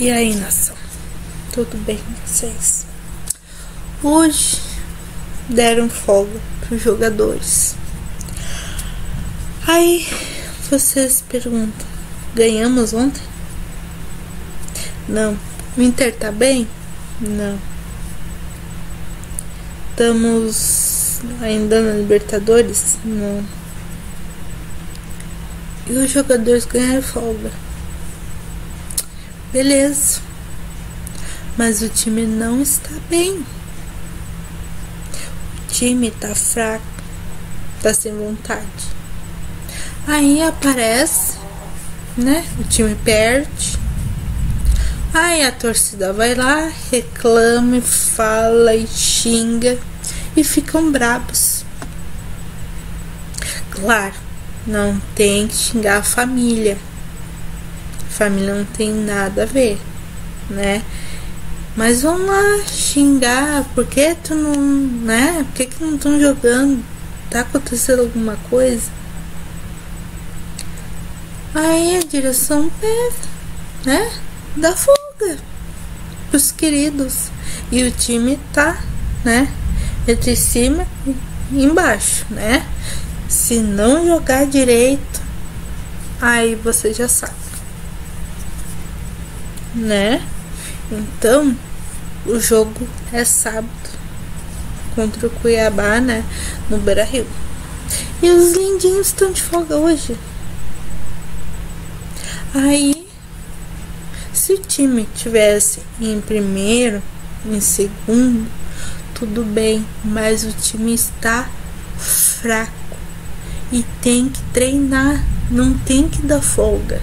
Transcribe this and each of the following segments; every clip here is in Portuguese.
E aí, nação? Tudo bem com vocês? Hoje deram folga para os jogadores. Aí vocês perguntam: ganhamos ontem? Não. O Inter tá bem? Não. Estamos ainda na Libertadores? Não. E os jogadores ganharam folga. Beleza. Mas o time não está bem. O time tá fraco, tá sem vontade. Aí aparece, né? O time perde. Aí a torcida vai lá, reclama, fala e xinga e ficam brabos. Claro, não tem que xingar a família família não tem nada a ver, né? Mas vão lá xingar, por que tu não, né? Por que, que não estão jogando? Tá acontecendo alguma coisa? Aí a direção pega, né? Dá folga pros queridos. E o time tá, né? Entre cima e embaixo, né? Se não jogar direito, aí você já sabe né? Então, o jogo é sábado contra o Cuiabá, né? No Beira Rio. E os lindinhos estão de folga hoje. Aí, se o time tivesse em primeiro, em segundo, tudo bem, mas o time está fraco e tem que treinar, não tem que dar folga.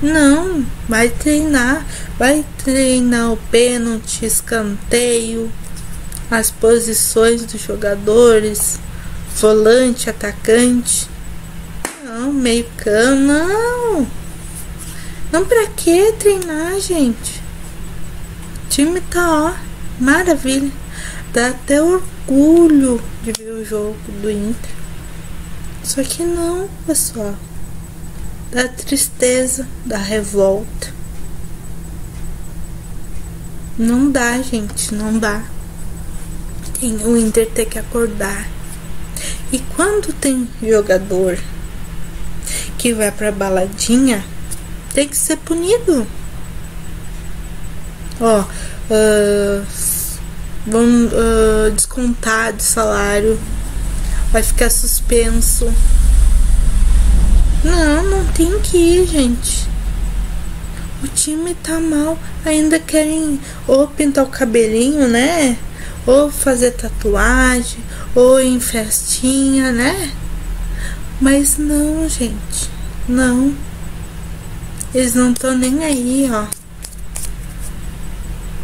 Não, vai treinar, vai treinar o pênalti, escanteio, as posições dos jogadores, volante, atacante. Não, meio cano, não. Não pra que treinar, gente? O time tá, ó, maravilha. Dá até orgulho de ver o jogo do Inter. Só que não, pessoal da tristeza, da revolta. Não dá, gente, não dá. Tem o Inter ter que acordar. E quando tem jogador que vai pra baladinha, tem que ser punido. Ó, uh, vão uh, descontar de salário, vai ficar suspenso não, não tem que ir, gente. O time tá mal. Ainda querem ou pintar o cabelinho, né? Ou fazer tatuagem, ou em festinha, né? Mas não, gente. Não. Eles não estão nem aí, ó.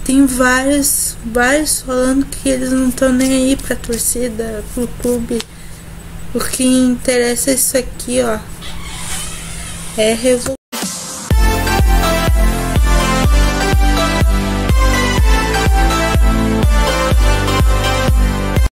Tem vários, vários falando que eles não estão nem aí pra torcida, pro clube. O que interessa é isso aqui, ó é revoltante.